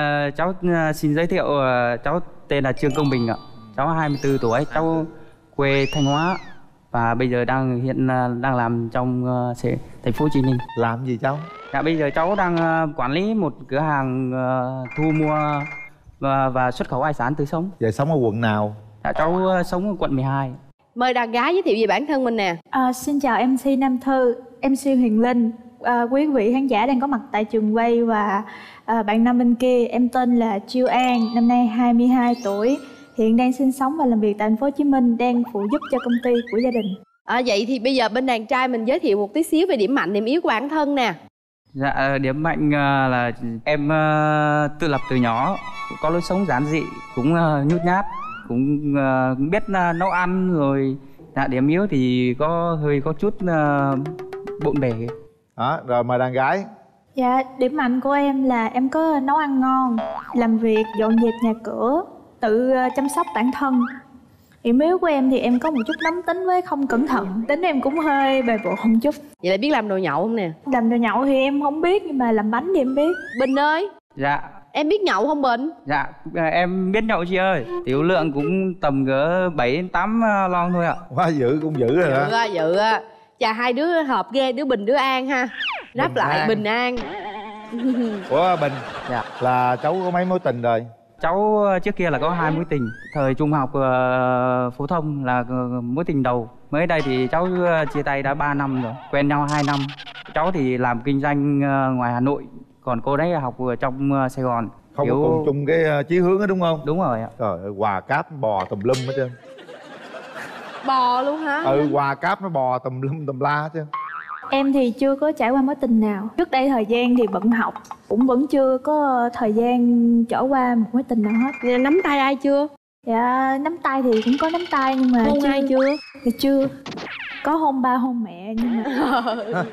Ờ, cháu ờ, xin giới thiệu ờ, cháu tên là Trương Công Bình ạ. Cháu 24 tuổi, cháu quê Thanh Hóa và bây giờ đang hiện đang làm trong thành phố Hồ Chí Minh. làm gì cháu Dạ bây giờ cháu đang quản lý một cửa hàng thu mua và, và xuất khẩu hải sản tươi sống. giờ sống ở quận nào Dạ cháu sống ở quận 12. Mời đàn gái giới thiệu về bản thân mình nè À, xin chào MC Nam Thư, MC Huyền Linh, à, quý vị khán giả đang có mặt tại trường quay và à, bạn nam bên kia. Em tên là Chiêu An, năm nay 22 tuổi, hiện đang sinh sống và làm việc tại thành phố Hồ Chí Minh, đang phụ giúp cho công ty của gia đình. à, Vậy thì bây giờ bên đàn trai mình giới thiệu một tí xíu về điểm mạnh, điểm yếu của bản thân nè Dạ điểm mạnh là em tự lập từ nhỏ, có lối sống giản dị, cũng nhút nhát, cũng biết nấu ăn rồi. Dạ điểm yếu thì có hơi có chút bộn bề. Đó rồi mời đàn gái Dạ, điểm mạnh của em là em có nấu ăn ngon, làm việc, dọn dẹp nhà cửa, tự à, chăm sóc bản thân. Điểm yếu của em thì em có một chút nóng tính với không cẩn thận. Tính em cũng hơi bề bộn một chút. Vậy là biết làm đồ nhậu không nè Làm đồ nhậu thì em không biết nhưng mà làm bánh thì em biết. Bình ơi Dạ Em biết nhậu không Bình? Dạ, ờ, em biết nhậu chị ơi. Tiểu lượng cũng tầm cỡ 7 đến 8 ờ, lon thôi ạ. quá dữ cũng dữ rồi á, dự á Chà hai đứa hợp ghê, đứa Bình đứa An ha Ráp Bình lại An. Bình An ủa bình Dạ. là cháu có mấy mối tình rồi Cháu ờ, trước kia là có hai mối tình. Thời trung học ờ, phổ thông là ờ, mối tình đầu. Mới đây thì cháu chia tay đã 3 năm rồi, quen nhau 2 năm. Cháu thì làm kinh doanh ngoài Hà Nội, còn cô đấy học ở trong Sài Gòn. không Kiểu- có cùng chung cái chí hướng đó đúng không Đúng rồi ạ. trời ơi quà cáp bò tùm lum hết trơn Bò luôn hả? ừ quà cáp nó bò tùm lum tùm la hết trơn Em thì chưa có trải qua mối tình nào. Trước đây thời gian thì bận học, cũng vẫn chưa có thời gian trải qua một mối tình nào hết. Nắm tay ai chưa? Dạ, nắm tay thì cũng có nắm tay nhưng mà Hôn ai chưa? Thì chưa. Có hôn ba hôn mẹ nhưng mà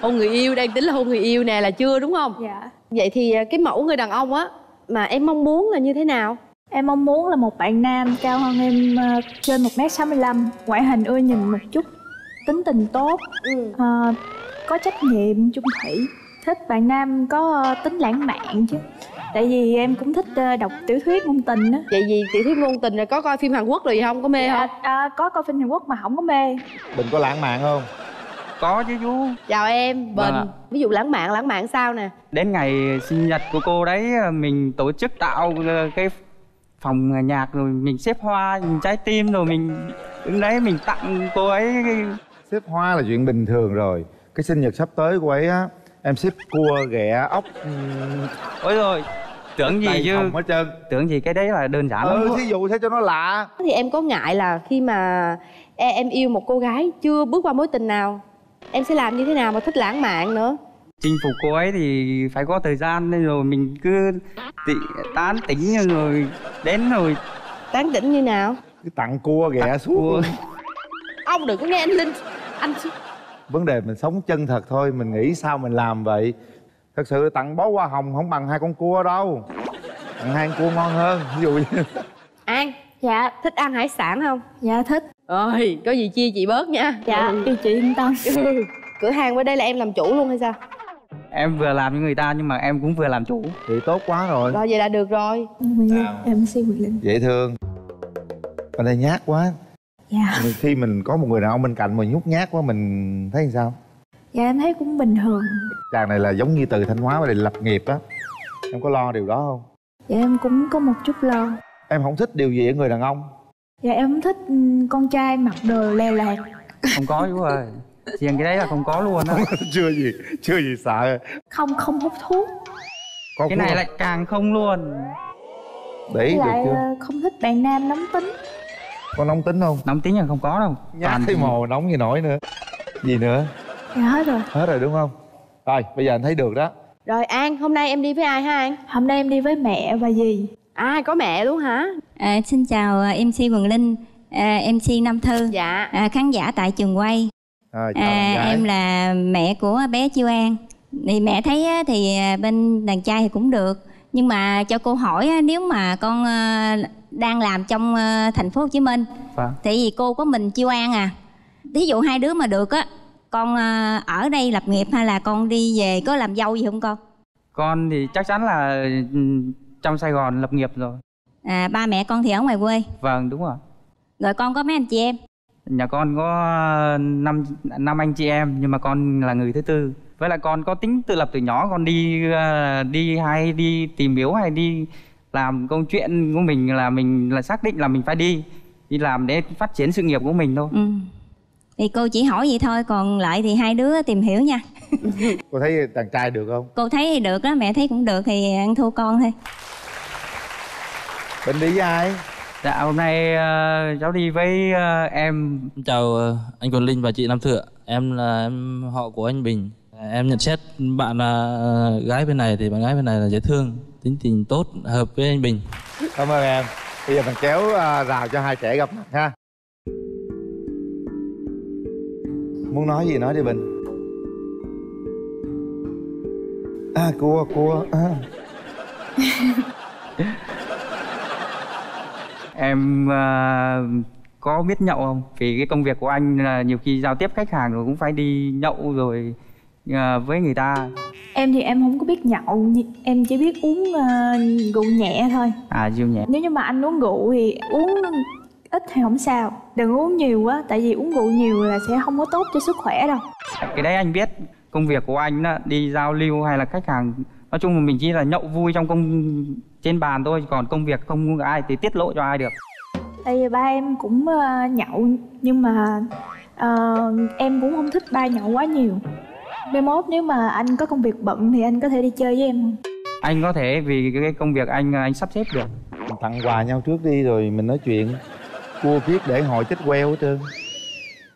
Hôn người yêu, đang tính là hôn người yêu nè là chưa đúng không? dạ. Vậy thì à, cái mẫu người đàn ông á Mà em mong muốn là như thế nào? Em mong muốn là một bạn nam cao hơn em ờ, trên 1m65, ngoại hình ưa nhìn một chút, tính tình tốt, Ừ. ờ, có trách nhiệm, chung thủy. Thích bạn nam có ờ, tính lãng mạn chứ. Tại vì em cũng thích đọc tiểu thuyết ngôn tình á. Vậy gì tiểu thuyết ngôn tình rồi có coi phim Hàn Quốc rồi gì không? Có mê Dạ, không? à, có coi phim Hàn Quốc mà không có mê. bình có lãng mạn không Có chứ chú. Chào em, Bình ạ. Ví dụ lãng mạn, lãng mạn sao nè? Đến ngày sinh nhật của cô đấy mình tổ chức tạo cái phòng nhạc rồi mình xếp hoa, mình trái tim rồi mình đứng đấy mình tặng cô ấy. Cái xếp hoa là chuyện bình thường rồi. Cái sinh nhật sắp tới của ấy á em xếp cua ghẹ ốc. Ôi rồi tưởng gì chứ? hết trơn. Tưởng gì cái đấy là đơn giản lắm ừ thí dụ thế cho nó lạ. Thì em có ngại là khi mà e- em yêu một cô gái chưa bước qua mối tình nào Em sẽ làm như thế nào mà thích lãng mạn nữa chinh phục cô ấy thì phải có thời gian nên rồi mình cứ tị, tán tỉnh rồi đến rồi Tán tỉnh như nào? cứ tặng cua ghẹ suốt cua. Ông đừng có nghe anh Linh Anh vấn đề mình sống chân thật thôi mình nghĩ sao mình làm vậy thật sự tặng bó hoa hồng không bằng hai con cua đâu tặng hai con cua ngon hơn ví dụ như An, Dạ, thích ăn hải sản không? dạ thích. Ơi, có gì chia chị bớt nha Dạ, Ừ. yêu chị yên tâm. Cửa hàng bên đây là em làm chủ luôn hay sao? Em vừa làm cho người ta nhưng mà em cũng vừa làm chủ. Thì tốt quá rồi. Rồi vậy là được rồi. Quyền Linh, em xin Quyền Linh. dễ thương. Bên đây nhát quá. Dạ. khi mình có một người đàn ông bên cạnh mà nhút nhát quá mình thấy sao? Dạ em thấy cũng bình thường. chàng này là giống như từ thanh hóa về lập nghiệp á. Em có lo điều đó không? Dạ em cũng có một chút lo. em không thích điều gì ở người đàn ông. Dạ em không thích ừ, con trai mặc đồ leo lạc. không có chú ơi riêng cái đấy là không có luôn á chưa gì chưa gì sợ Không không hút thuốc. có cái này lại càng không luôn ý Với được lại chưa ờ, không thích bạn nam nóng tính. có nóng tính không nóng tính là không có đâu nhát thấy mồ nóng như nổi nữa gì nữa Dạ hết rồi. hết rồi đúng không rồi bây giờ anh thấy được đó Rồi An, hôm nay em đi với ai hả An? Hôm nay em đi với mẹ và dì. À, có mẹ luôn hả? À, xin chào à, MC Quần Linh, à, MC Nam Thư, Dạ à, khán giả tại trường quay. À, em là mẹ của bé Chiêu An. Thì mẹ thấy thì à, bên đàn trai thì cũng được. Nhưng mà cho cô hỏi nếu mà con à, đang làm trong à, thành phố Hồ Chí Minh, Vâng. tại vì cô có mình Chiêu An à. Thí dụ hai đứa mà được á, con à, ở đây lập nghiệp hay là con đi về có làm dâu gì không con? con thì chắc chắn là ừ, trong Sài Gòn lập nghiệp rồi à, ba mẹ con thì ở ngoài quê vâng đúng rồi rồi con có mấy anh chị em nhà con có năm năm anh chị em nhưng mà con là người thứ tư. Với lại con có tính tự lập từ nhỏ con đi ờ, đi hay đi tìm hiểu hay đi làm công chuyện của mình là mình là xác định là mình phải đi đi làm để phát triển sự nghiệp của mình thôi. Ừ. thì cô chỉ hỏi vậy thôi còn lại thì hai đứa tìm hiểu nha. Cô thấy đàn trai được không? Cô thấy thì được đó mẹ thấy cũng được thì ăn thua con thôi. Bình đi với ai dạ hôm nay ờ, cháu đi với ờ, em. Chào ờ, anh Quần Linh và chị Nam Thựa Em là em họ của anh Bình. Em nhận xét bạn là gái bên này thì bạn gái bên này là dễ thương Tính tình tốt, hợp với anh Bình. Cảm ơn em. Bây giờ mình kéo rào cho hai trẻ gặp mặt ha. Muốn nói gì nói đi bình. À cua cua à. em ờ, có biết nhậu không? Vì cái công việc của anh là nhiều khi giao tiếp khách hàng rồi cũng phải đi nhậu rồi ờ, với người ta. Em thì em không có biết nhậu em chỉ biết uống uh, rượu nhẹ thôi. À rượu nhẹ. Nếu như mà anh uống rượu thì uống ít thì không sao. Đừng uống nhiều quá tại vì uống rượu nhiều là sẽ không có tốt cho sức khỏe đâu. Cái đấy anh biết công việc của anh đó, đi giao lưu hay là khách hàng nói chung là mình chỉ là nhậu vui trong công trên bàn thôi còn công việc không có ai thì tiết lộ cho ai được. Tại vì ba em cũng uh, nhậu nhưng mà uh, em cũng không thích ba nhậu quá nhiều. Mai mốt nếu mà anh có công việc bận thì anh có thể đi chơi với em không? Anh có thể vì cái công việc anh anh sắp xếp được. Mình tặng quà nhau trước đi rồi mình nói chuyện. Cua kiết để hồi chết queo hết trơn.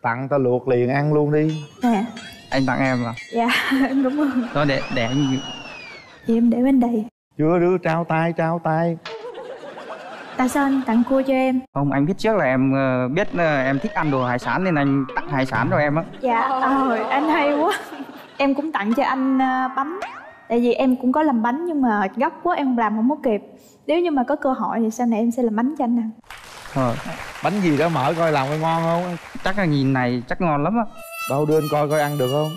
Tặng ta luộc liền ăn luôn đi. Nè anh tặng em à? Dạ đúng rồi. Đó để để anh thì em để bên đây. Chưa đứa trao tay trao tay. Tại sao anh tặng cua cho em? Không anh biết trước là em ờ, biết ờ, em thích ăn đồ hải sản nên anh tặng hải sản cho em á. Dạ ờ anh hay quá. Em cũng tặng cho anh ờ, bánh. Tại vì em cũng có làm bánh nhưng mà gấp quá em làm không có kịp. Nếu như mà có cơ hội thì sau này em sẽ làm bánh cho anh ăn Ờ, bánh gì đó mở coi làm coi ngon không? Chắc là nhìn này chắc ngon lắm á. Đâu đưa anh coi coi ăn được không?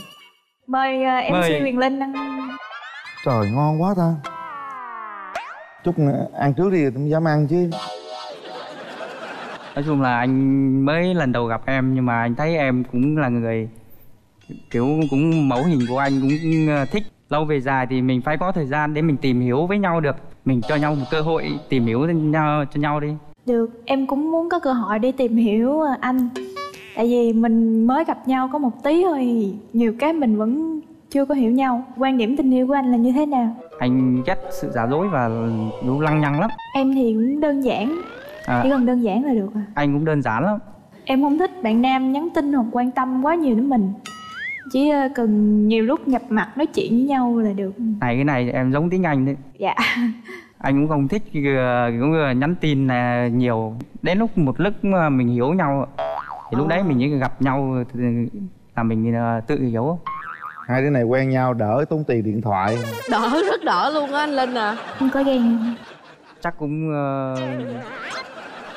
Mời ờ, em Mời. MC Huyền Linh ăn trời ngon quá ta. Chút nữa ăn trước đi mới dám ăn chứ. Nói chung là anh mới lần đầu gặp em nhưng mà anh thấy em cũng là người kiểu cũng mẫu hình của anh cũng ờ, thích. Lâu về dài thì mình phải có thời gian để mình tìm hiểu với nhau được. Mình cho nhau một cơ hội tìm hiểu cho nhau cho nhau đi. Được em cũng muốn có cơ hội để tìm hiểu ờ, anh. Tại vì mình mới gặp nhau có một tí thôi nhiều cái mình vẫn chưa có hiểu nhau. Quan điểm tình yêu của anh là như thế nào? Anh ghét sự giả dối và đúng lăng nhăng lắm. Em thì cũng đơn giản. À, chỉ cần đơn giản là được à? Anh cũng đơn giản lắm. Em không thích bạn nam nhắn tin hoặc quan tâm quá nhiều đến mình. Chỉ ờ, cần nhiều lúc gặp mặt nói chuyện với nhau là được. Này cái này em giống tiếng anh đấy. Dạ. Anh cũng không thích ờ, cũng ờ, nhắn tin là nhiều. Đến lúc một lúc mà mình hiểu nhau thì lúc đấy mình chỉ gặp nhau là mình ờ, tự hiểu hai đứa này quen nhau đỡ tốn tiền điện thoại. Đỡ rất đỡ luôn á anh linh à. Không có ghen. Chắc cũng ờ,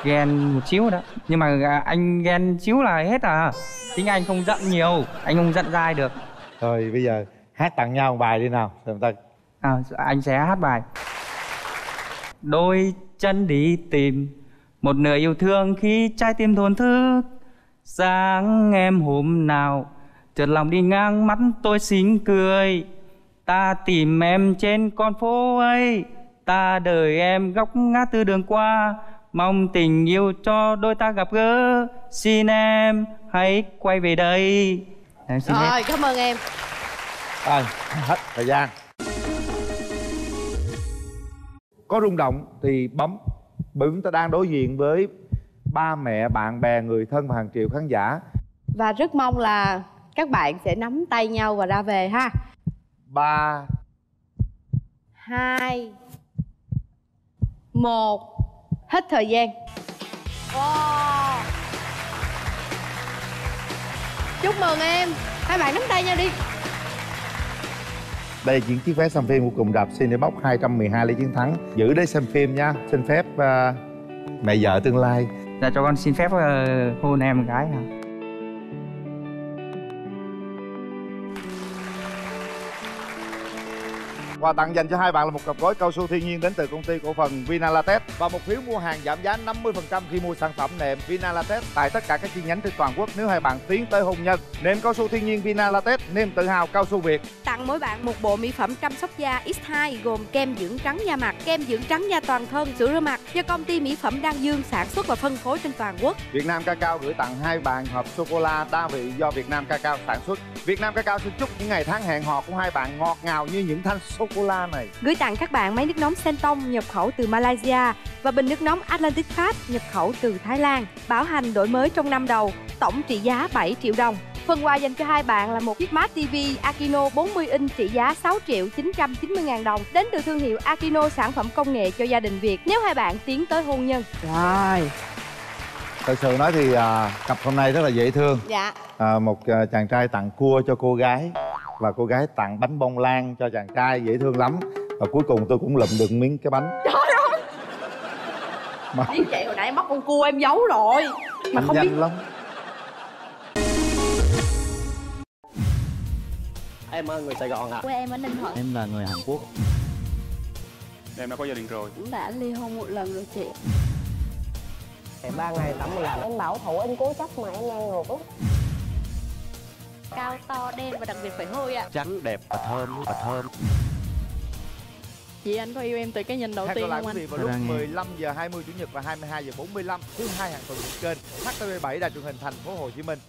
ghen một xíu đó. Nhưng mà à, anh ghen xíu là hết à. Tiếng anh không giận nhiều anh không giận dai được. Thôi bây giờ hát tặng nhau một bài đi nào. Tầm ta à, anh sẽ hát bài. Đôi chân đi tìm một nửa yêu thương khi trái tim thổn thức. Sáng em hôm nào chợt lòng đi ngang mắt tôi xinh cười. Ta tìm em trên con phố ấy. Ta đợi em góc ngã tư đường qua. Mong tình yêu cho đôi ta gặp gỡ. Xin em hãy quay về đây. Em xin hết. rồi cảm ơn em. Rồi hết thời gian. Có rung động thì bấm. Bởi vì chúng ta đang đối diện với ba mẹ bạn bè người thân và hàng triệu khán giả. Và rất mong là các bạn sẽ nắm tay nhau và ra về ha. Ba. Hai. Một. Hết thời gian. Wow. chúc mừng em. Hai bạn nắm tay nhau đi. Đây là những chiếc vé xem phim của cùng rạp Cinebox 212 lý chiến thắng. Giữ để xem phim nha. Xin phép uh, mẹ vợ tương lai. Dạ cho con xin phép ờ, hôn em một cái hả? Quà tặng dành cho hai bạn là một cặp gói cao su thiên nhiên đến từ công ty cổ phần Vinalatex và một phiếu mua hàng giảm giá 50% khi mua sản phẩm nệm Vinalatex tại tất cả các chi nhánh trên toàn quốc nếu hai bạn tiến tới hôn nhân. Nệm cao su thiên nhiên Vinalatex, niềm tự hào cao su Việt. Tặng mỗi bạn một bộ mỹ phẩm chăm sóc da X2 gồm kem dưỡng trắng da mặt, kem dưỡng trắng da toàn thân, sữa rửa mặt do công ty mỹ phẩm Đăng Dương sản xuất và phân phối trên toàn quốc. Việt Nam Cacao gửi tặng hai bạn hộp sô cô la đa vị do Việt Nam Cacao sản xuất. Việt Nam Cacao xin chúc những ngày tháng hẹn hò của hai bạn ngọt ngào như những thanh sô cô la này. Gửi tặng các bạn máy nước nóng Senton nhập khẩu từ Malaysia và bình nước nóng Atlantic Pháp nhập khẩu từ Thái Lan. Bảo hành đổi mới trong năm đầu, tổng trị giá 7 triệu đồng. Phần quà dành cho hai bạn là một chiếc Smart TV Akino 40 inch trị giá 6 triệu 990 ngàn đồng đến từ thương hiệu Akino sản phẩm công nghệ cho gia đình Việt nếu hai bạn tiến tới hôn nhân. Rồi. Thật sự nói thì à, cặp hôm nay rất là dễ thương. Dạ. À, một à, chàng trai tặng cua cho cô gái và cô gái tặng bánh bông lan cho chàng trai dễ thương lắm. Và cuối cùng tôi cũng lụm được miếng cái bánh. Trời ơi. Mà Biết vậy hồi nãy em mất con cua em giấu rồi. Mà không biết lắm. Em ở người Sài Gòn ạ. quê em ở Ninh Thuận em là người Hàn Quốc Em đã có gia đình rồi cũng đã ly hôn một lần rồi chị Em ba ngày tắm một lần. em bảo thủ em cố chấp mà em ngang ngược lắm cao to đen và đặc biệt phải hôi ạ Trắng đẹp và thơm và thơm. chị anh có yêu em từ cái nhìn đầu Hẹn tiên không anh vào lúc Ra nghe. 15 giờ 20 chủ nhật và 22 giờ 45 thứ hai hàng tuần trên kênh HTV7 Đài truyền hình thành phố Hồ Chí Minh.